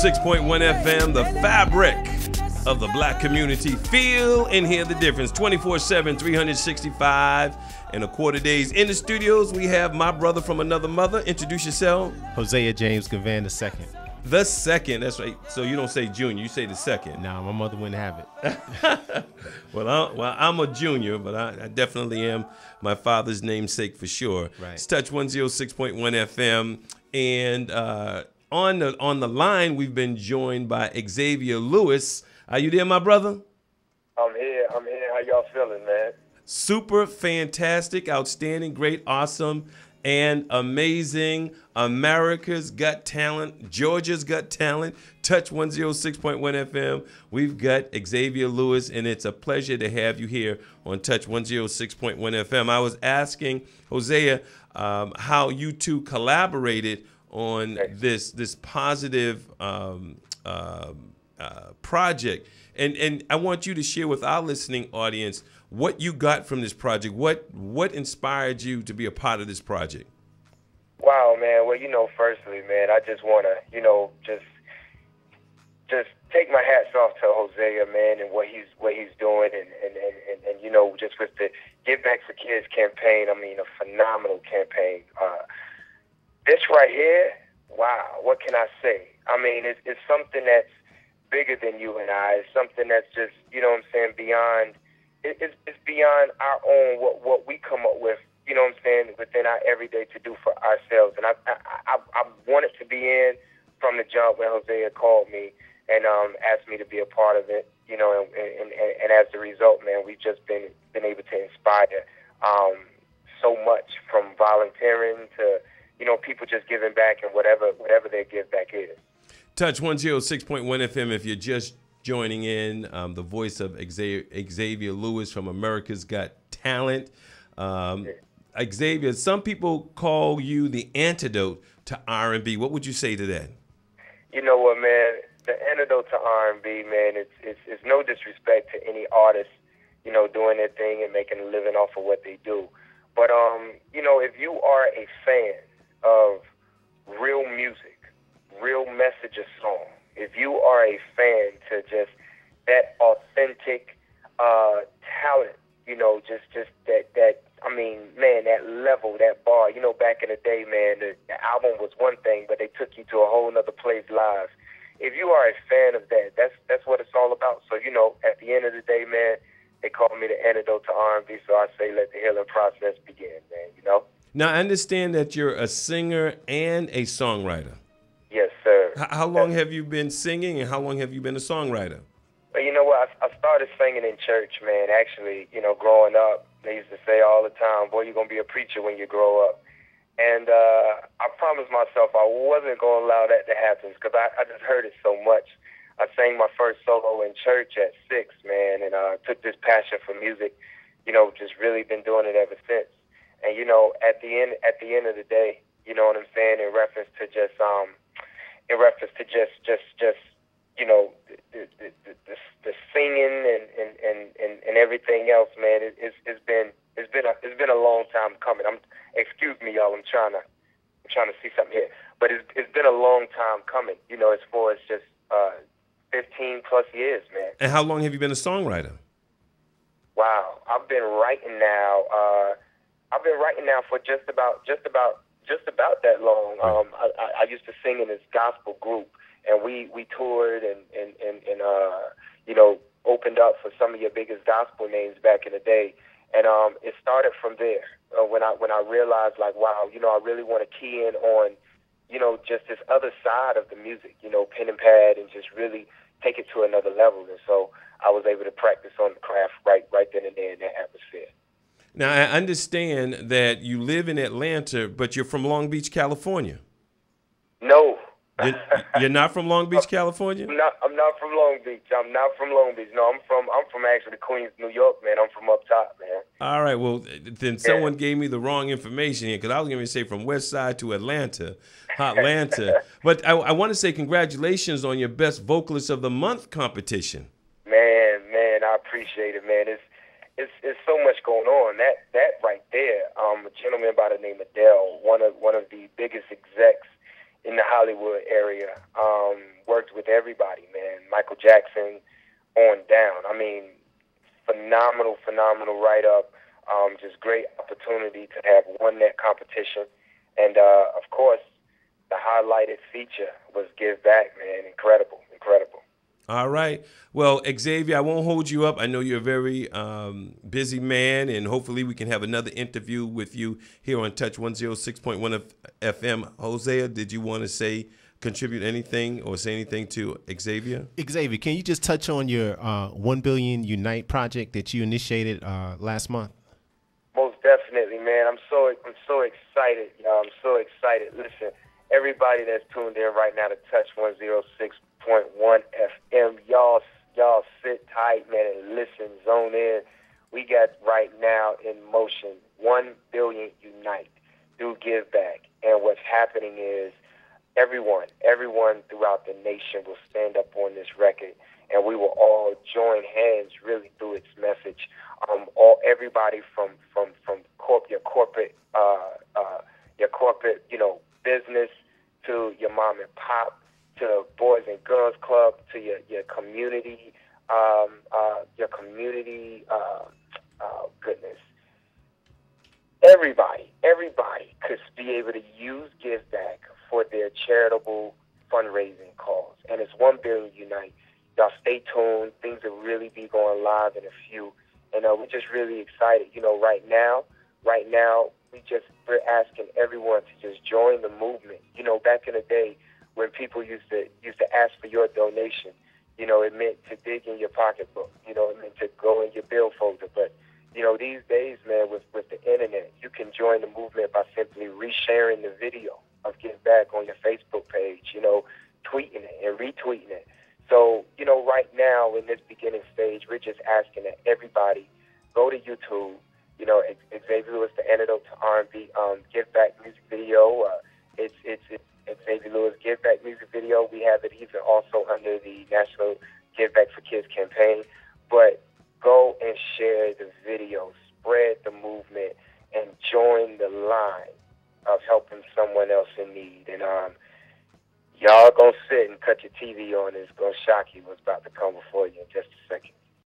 106.1 FM, the fabric of the black community. Feel and hear the difference 24 7, 365 and a quarter days. In the studios, we have my brother from another mother. Introduce yourself. Hosea James Givan the second. The second, that's right. So you don't say junior, you say the second. Nah, my mother wouldn't have it. well, I, well, I'm a junior, but I, I, definitely am my father's namesake for sure. Right. It's Touch 106.1 FM. And uh, on the on the line, we've been joined by Xavier Lewis. Are you there, my brother? I'm here. I'm here. How y'all feeling, man? Super fantastic, outstanding, great, awesome, and amazing. America's Got Talent, Georgia's Got Talent, Touch 106.1 FM. We've got Xavier Lewis, and it's a pleasure to have you here on Touch 106.1 FM. I was asking Hosea um, how you two collaborated on this this positive um, uh, uh, project, and and I want you to share with our listening audience what you got from this project. What what inspired you to be a part of this project? Wow, man. Well, you know, firstly, man, I just want to, you know, just just take my hats off to Hosea, man, and what he's what he's doing, and and, and, and, and you know, just with the Give Back for Kids campaign. I mean, a phenomenal campaign. Uh, this right here, wow, what can I say? I mean, it's, it's something that's bigger than you and I. It's something that's just, you know what I'm saying, beyond, it, it's, it's beyond our own, what, what we come up with, you know what I'm saying, within our everyday to do for ourselves. And I, I, I, I wanted to be in from the jump when Hosea called me and um, asked me to be a part of it, you know, and, and, and, and as a result, man, we've just been, been able to inspire um, so much from volunteering to, you know, people just giving back and whatever whatever their give back is. Touch 106.1 FM if you're just joining in. Um, the voice of Xavier Lewis from America's Got Talent. Um, Xavier, some people call you the antidote to R&B. What would you say to that? You know what, man? The antidote to R&B, man, it's, it's, it's no disrespect to any artist, you know, doing their thing and making a living off of what they do. But, um, man, that level, that bar. You know, back in the day, man, the, the album was one thing, but they took you to a whole other place live. If you are a fan of that, that's that's what it's all about. So you know, at the end of the day, man, they call me the antidote to R&B. So I say, let the healing process begin, man. You know. Now, I understand that you're a singer and a songwriter. Yes, sir. H- how long have you been singing, and how long have you been a songwriter? Well, you know what? I, I started singing in church, man. Actually, you know, growing up, they used to say all the time, "Boy, you're gonna be a preacher when you grow up." And uh, I promised myself I wasn't gonna allow that to happen because I, I just heard it so much. I sang my first solo in church at six, man, and uh, took this passion for music. You know, just really been doing it ever since. And you know, at the end at the end of the day, you know what I'm saying, in reference to just um in reference to just just just you know the the the, the, the singing and, and, and, and, and everything else, man, it, it's it's been it's been a it's been a long time coming. I'm excuse me, y'all. I'm trying to I'm trying to see something here, but it's it's been a long time coming. You know, as far as just uh, 15 plus years, man. And how long have you been a songwriter? Wow, I've been writing now. Uh, I've been writing now for just about just about just about that long. Um, I, I used to sing in this gospel group, and we we toured and and and, and uh, you know opened up for some of your biggest gospel names back in the day. And um, it started from there uh, when I when I realized like, wow, you know, I really want to key in on, you know, just this other side of the music, you know, pen and pad, and just really take it to another level. And so I was able to practice on the craft right right then and there in that atmosphere. Now, I understand that you live in Atlanta, but you're from Long Beach, California. You're, you're not from Long Beach, California? I'm not, I'm not from Long Beach. I'm not from Long Beach. No, I'm from I'm from actually Queens, New York, man. I'm from up top, man. All right. Well, then someone gave me the wrong information here because I was going to say from West Side to Atlanta, Atlanta. but I, I want to say congratulations on your Best Vocalist of the Month competition. Man, man, I appreciate it, man. It's it's it's so much going on. That that right there, um, a gentleman by the name of Dell, one of one of the biggest execs in the Hollywood area, um, worked with everybody, man. Michael Jackson on down. I mean, phenomenal, phenomenal write up. Um, just great opportunity to have won that competition, and uh, of course, the highlighted feature was Give Back, man. Incredible, incredible. All right. Well, Xavier, I won't hold you up. I know you're a very um, busy man, and hopefully we can have another interview with you here on Touch 106.1 FM. Hosea, did you want to say, contribute anything or say anything to Xavier? Xavier, can you just touch on your uh, 1 Billion Unite project that you initiated uh, last month? Most definitely, man. I'm so I'm so excited. Y'all. I'm so excited. Listen, everybody that's tuned in right now to Touch 106 106.1 FM. Y'all, y'all sit tight, man, and listen, zone in. We got right now in motion 1 billion unite do give back. And what's happening is everyone, everyone throughout the nation will stand up on this record and we will all join hands really through its message. Um, all everybody from from from corp, your corporate uh, uh, your corporate you know business to your mom and pop to Boys and Girls Club, your your community, um, uh, your community. Uh, oh goodness, everybody, everybody could be able to use Give Back for their charitable fundraising cause, and it's one billion unite. Y'all stay tuned. Things will really be going live in a few, and uh, we're just really excited. You know, right now, right now, we just we're asking everyone to just join the movement. You know, back in the day when people used to used to ask for your donation, you know, it meant to dig in your pocketbook. You know, it meant to go in your bill folder. But you know, these days, man, with with the internet, you can join the movement by simply resharing the video of Give Back on your Facebook page. You know, tweeting it and retweeting it. So, you know, right now in this beginning stage, we're just asking that everybody go to YouTube. You know, Xavier Lewis, the antidote to R&B, um, Give Back music video. Uh, it's it's it's Xavier Lewis Give Back music video. We have it even also under the National Give Back for Kids campaign. But go and share the video, spread the movement, and join the line of helping someone else in need. And um, y'all gonna sit and cut your TV on. It's gonna shock you what's about to come before you in just a second.